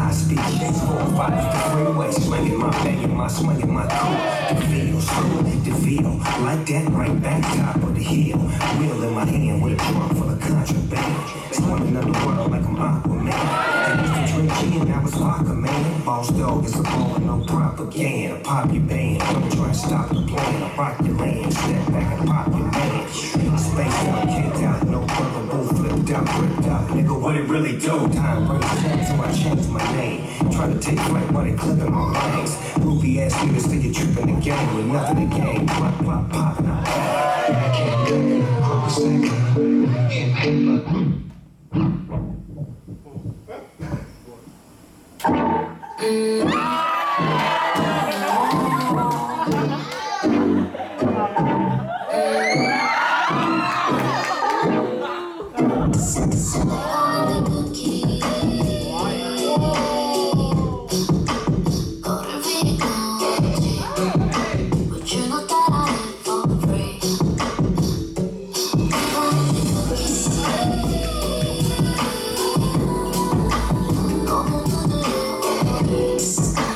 hostage. Days four, five to freeway, swinging my banging my swinging my cool. DeVille, screw DeVille, like that right back top of the hill. Wheel in my hand with a drum full of contraband. Swimming world like I'm Aquaman. I used to drink gin, I was vodka man. Boss dog is a ball no propaganda. Pop your band, don't try to stop the plan. I rock your land, step back and pop your man. Nigga, what it really do? Time brings change, so I changed my name. Try to take flight while they clipping my legs. Ruby ass niggas think you tripping the game with nothing to gain. Pop, pop, pop, now. I can't do it, second. Hip, hip, Mm, Apocalipse.